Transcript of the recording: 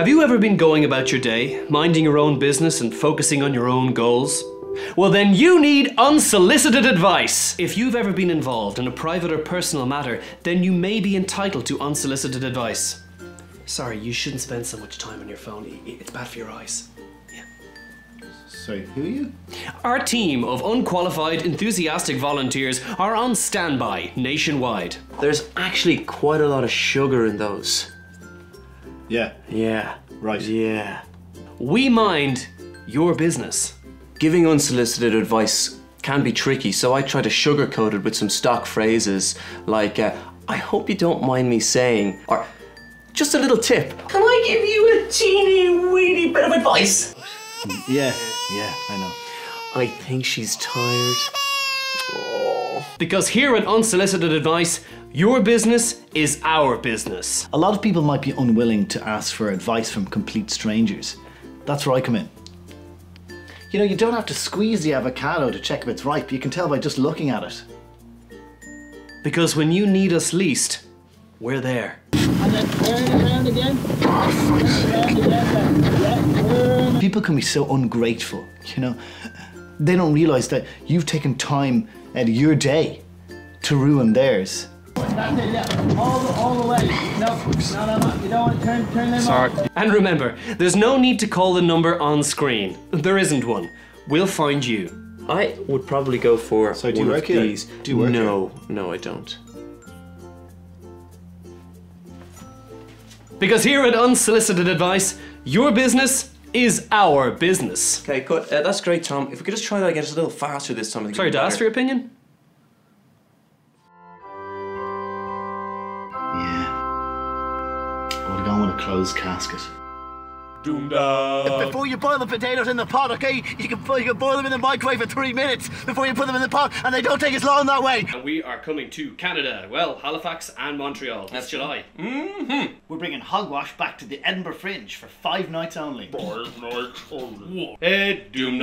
Have you ever been going about your day, minding your own business and focusing on your own goals? Well, then you need unsolicited advice. If you've ever been involved in a private or personal matter, then you may be entitled to unsolicited advice. Sorry, you shouldn't spend so much time on your phone. It's bad for your eyes. Yeah. Sorry, who are you? Our team of unqualified, enthusiastic volunteers are on standby nationwide. There's actually quite a lot of sugar in those. Yeah, Yeah. right. Yeah. We mind your business. Giving unsolicited advice can be tricky, so I try to sugarcoat it with some stock phrases like, uh, I hope you don't mind me saying, or just a little tip. Can I give you a teeny weeny bit of advice? Yeah, yeah, I know. I think she's tired. Oh. Because here at Unsolicited Advice, your business is our business. A lot of people might be unwilling to ask for advice from complete strangers. That's where I come in. You know, you don't have to squeeze the avocado to check if it's ripe. You can tell by just looking at it. Because when you need us least, we're there. People can be so ungrateful, you know. They don't realize that you've taken time out of your day to ruin theirs. All the, all the way. No, no, no, no. You don't want to turn, turn them Sorry. And remember, there's no need to call the number on screen. There isn't one. We'll find you. I would probably go for So do one you of work here? these. Do you work no, no, I don't. Because here at Unsolicited Advice, your business is our business. Okay, good. Uh, that's great, Tom. If we could just try that again just a little faster this time. Sorry it'd to ask for your opinion? Yeah. I would have gone with a closed casket. Before you boil the potatoes in the pot, okay, you can, you can boil them in the microwave for three minutes before you put them in the pot, and they don't take as long that way. And we are coming to Canada. Well, Halifax and Montreal. That's July. We're bringing hogwash back to the Edinburgh Fringe for five nights only. Eh, doom